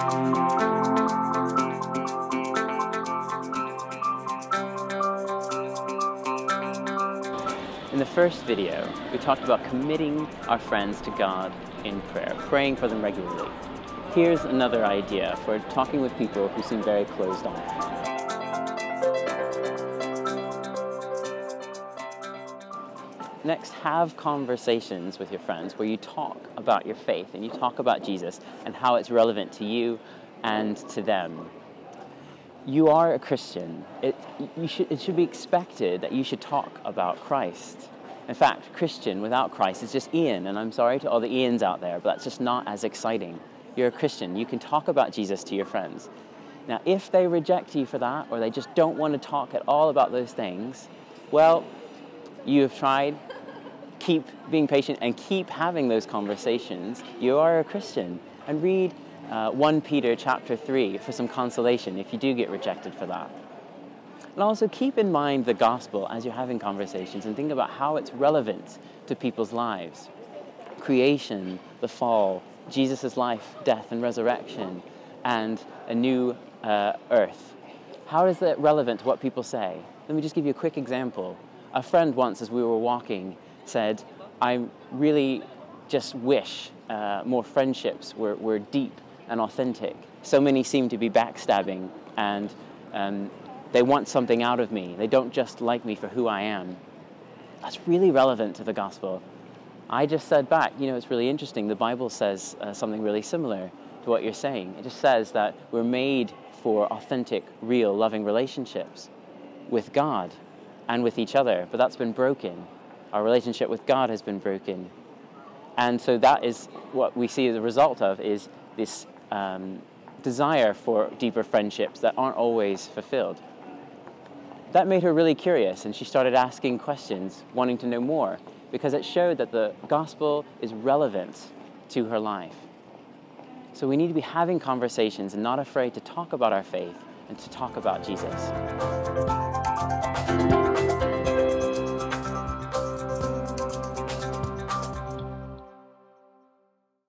In the first video, we talked about committing our friends to God in prayer, praying for them regularly. Here's another idea for talking with people who seem very closed off. Next, have conversations with your friends where you talk about your faith and you talk about Jesus and how it's relevant to you and to them. You are a Christian. It, you should, it should be expected that you should talk about Christ. In fact, Christian without Christ is just Ian, and I'm sorry to all the Ians out there, but that's just not as exciting. You're a Christian. You can talk about Jesus to your friends. Now, if they reject you for that, or they just don't want to talk at all about those things, well, you have tried, keep being patient and keep having those conversations. You are a Christian. And read uh, 1 Peter chapter 3 for some consolation if you do get rejected for that. And also keep in mind the gospel as you're having conversations and think about how it's relevant to people's lives. Creation, the fall, Jesus' life, death, and resurrection, and a new uh, earth. How is that relevant to what people say? Let me just give you a quick example. A friend once, as we were walking, said, I really just wish uh, more friendships were, were deep and authentic. So many seem to be backstabbing and um, they want something out of me. They don't just like me for who I am. That's really relevant to the gospel. I just said back, you know, it's really interesting. The Bible says uh, something really similar to what you're saying. It just says that we're made for authentic, real, loving relationships with God and with each other, but that's been broken. Our relationship with God has been broken. And so that is what we see as a result of is this um, desire for deeper friendships that aren't always fulfilled. That made her really curious and she started asking questions, wanting to know more, because it showed that the gospel is relevant to her life. So we need to be having conversations and not afraid to talk about our faith and to talk about Jesus.